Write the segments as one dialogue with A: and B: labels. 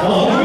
A: 어.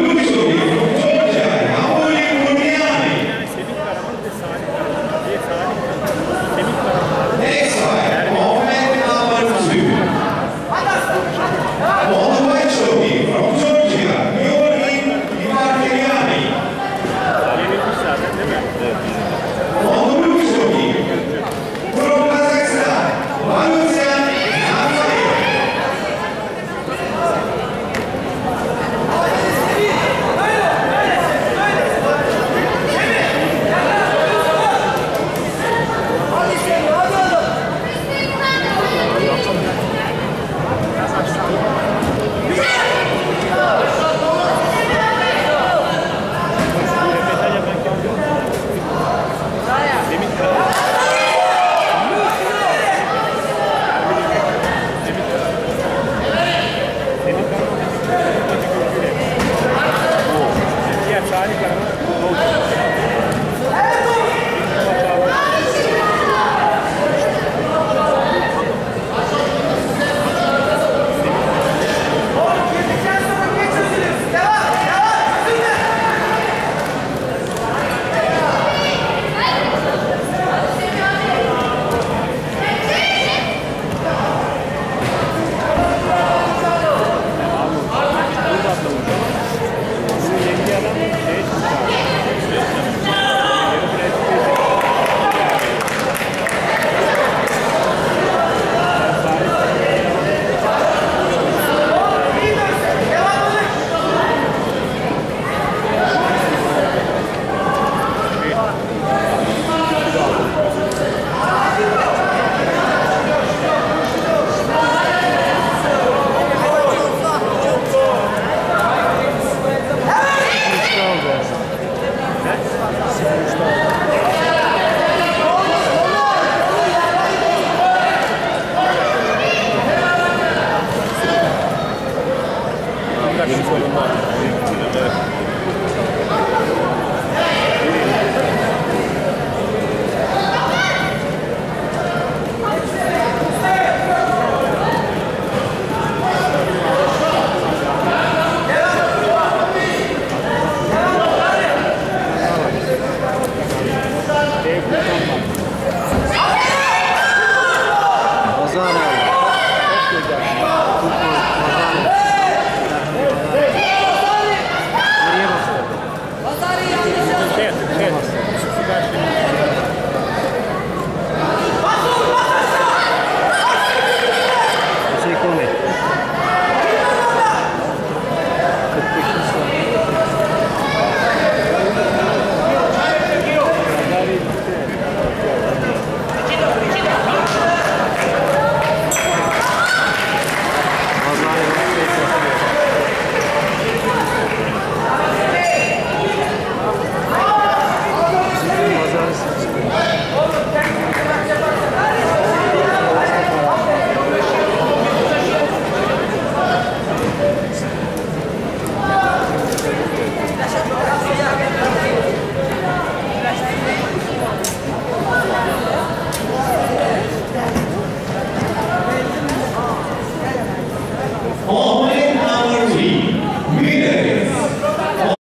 A: します。